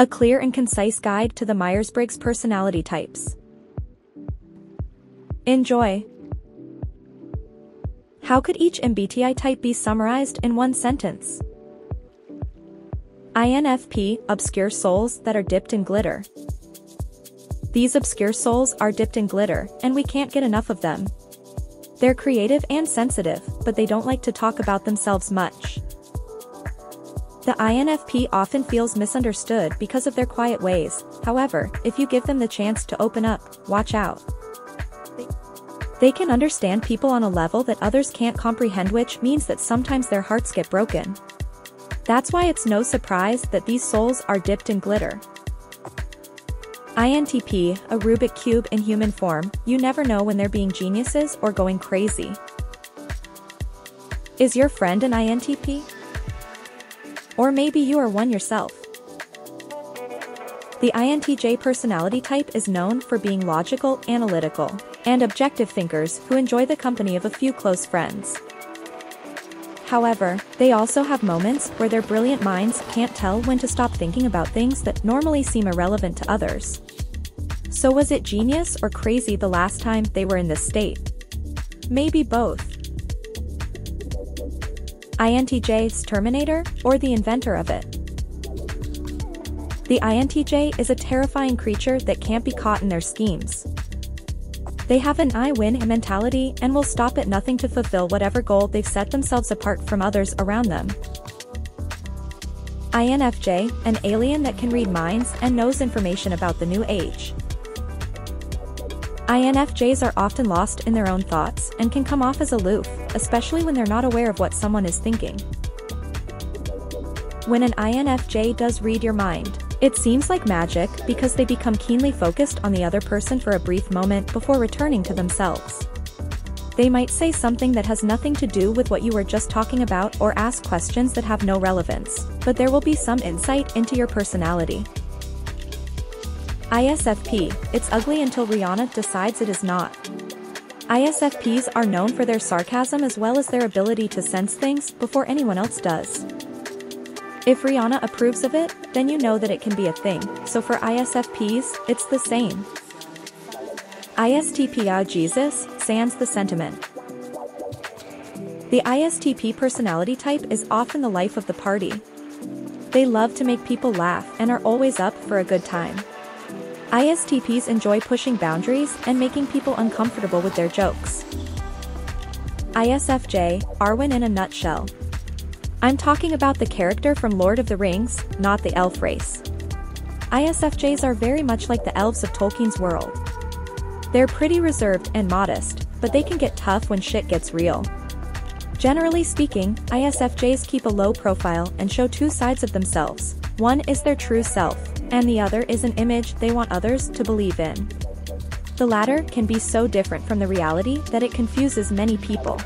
A clear and concise guide to the Myers-Briggs personality types. Enjoy. How could each MBTI type be summarized in one sentence? INFP, obscure souls that are dipped in glitter. These obscure souls are dipped in glitter, and we can't get enough of them. They're creative and sensitive, but they don't like to talk about themselves much. The INFP often feels misunderstood because of their quiet ways, however, if you give them the chance to open up, watch out. They can understand people on a level that others can't comprehend which means that sometimes their hearts get broken. That's why it's no surprise that these souls are dipped in glitter. INTP, a Rubik Cube in human form, you never know when they're being geniuses or going crazy. Is your friend an INTP? Or maybe you are one yourself. The INTJ personality type is known for being logical, analytical, and objective thinkers who enjoy the company of a few close friends. However, they also have moments where their brilliant minds can't tell when to stop thinking about things that normally seem irrelevant to others. So was it genius or crazy the last time they were in this state? Maybe both. INTJ's Terminator, or the inventor of it. The INTJ is a terrifying creature that can't be caught in their schemes. They have an I win mentality and will stop at nothing to fulfill whatever goal they've set themselves apart from others around them. INFJ, an alien that can read minds and knows information about the new age. INFJs are often lost in their own thoughts and can come off as aloof, especially when they're not aware of what someone is thinking. When an INFJ does read your mind, it seems like magic because they become keenly focused on the other person for a brief moment before returning to themselves. They might say something that has nothing to do with what you were just talking about or ask questions that have no relevance, but there will be some insight into your personality. ISFP, it's ugly until Rihanna decides it is not. ISFPs are known for their sarcasm as well as their ability to sense things before anyone else does. If Rihanna approves of it, then you know that it can be a thing, so for ISFPs, it's the same. ISTP uh, Jesus, sans the sentiment. The ISTP personality type is often the life of the party. They love to make people laugh and are always up for a good time. ISTPs enjoy pushing boundaries and making people uncomfortable with their jokes. ISFJ, Arwen in a nutshell. I'm talking about the character from Lord of the Rings, not the elf race. ISFJs are very much like the elves of Tolkien's world. They're pretty reserved and modest, but they can get tough when shit gets real. Generally speaking, ISFJs keep a low profile and show two sides of themselves. One is their true self, and the other is an image they want others to believe in. The latter can be so different from the reality that it confuses many people.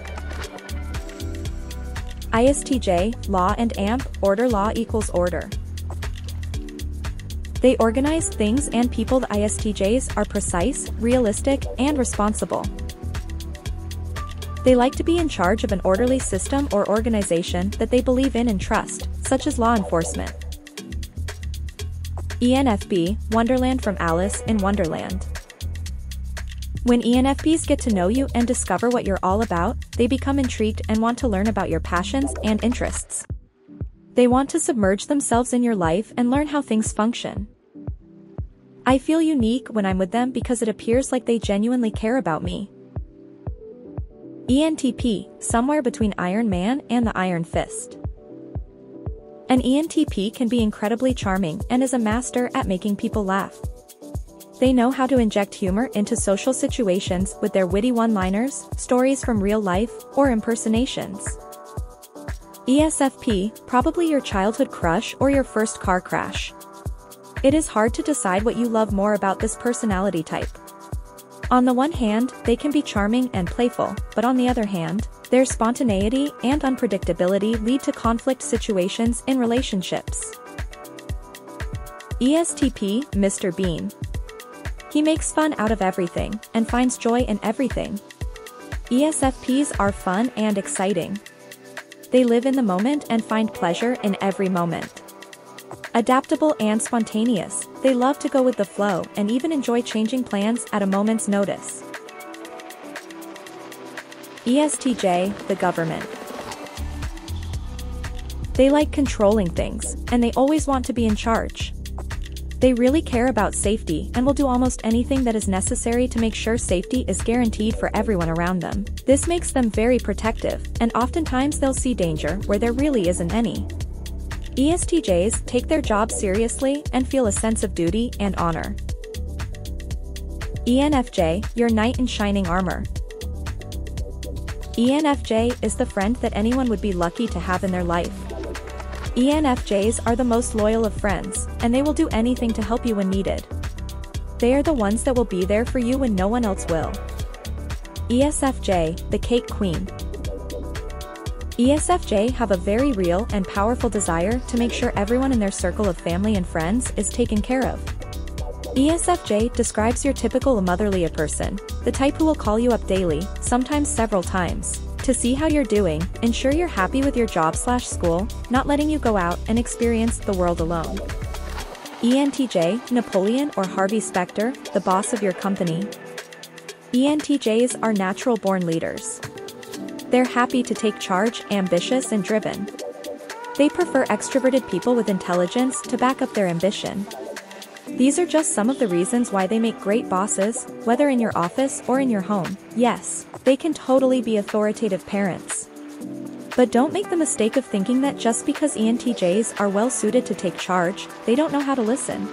ISTJ, law and AMP, order law equals order. They organize things and people the ISTJs are precise, realistic, and responsible. They like to be in charge of an orderly system or organization that they believe in and trust, such as law enforcement. ENFP, Wonderland from Alice in Wonderland. When ENFPs get to know you and discover what you're all about, they become intrigued and want to learn about your passions and interests. They want to submerge themselves in your life and learn how things function. I feel unique when I'm with them because it appears like they genuinely care about me. ENTP, somewhere between Iron Man and the Iron Fist. An ENTP can be incredibly charming and is a master at making people laugh. They know how to inject humor into social situations with their witty one-liners, stories from real life, or impersonations. ESFP, probably your childhood crush or your first car crash. It is hard to decide what you love more about this personality type. On the one hand, they can be charming and playful, but on the other hand, their spontaneity and unpredictability lead to conflict situations in relationships. ESTP, Mr. Bean, he makes fun out of everything and finds joy in everything. ESFPs are fun and exciting. They live in the moment and find pleasure in every moment. Adaptable and spontaneous, they love to go with the flow and even enjoy changing plans at a moment's notice. ESTJ, the government. They like controlling things, and they always want to be in charge. They really care about safety and will do almost anything that is necessary to make sure safety is guaranteed for everyone around them. This makes them very protective, and oftentimes they'll see danger where there really isn't any. ESTJs take their job seriously and feel a sense of duty and honor. ENFJ, your knight in shining armor. ENFJ is the friend that anyone would be lucky to have in their life. ENFJs are the most loyal of friends, and they will do anything to help you when needed. They are the ones that will be there for you when no one else will. ESFJ, the cake queen. ESFJ have a very real and powerful desire to make sure everyone in their circle of family and friends is taken care of. ESFJ describes your typical motherly person, the type who will call you up daily, sometimes several times, to see how you're doing, ensure you're happy with your job slash school, not letting you go out and experience the world alone. ENTJ, Napoleon or Harvey Specter, the boss of your company. ENTJs are natural born leaders. They're happy to take charge, ambitious and driven. They prefer extroverted people with intelligence to back up their ambition. These are just some of the reasons why they make great bosses, whether in your office or in your home. Yes, they can totally be authoritative parents. But don't make the mistake of thinking that just because ENTJs are well suited to take charge, they don't know how to listen.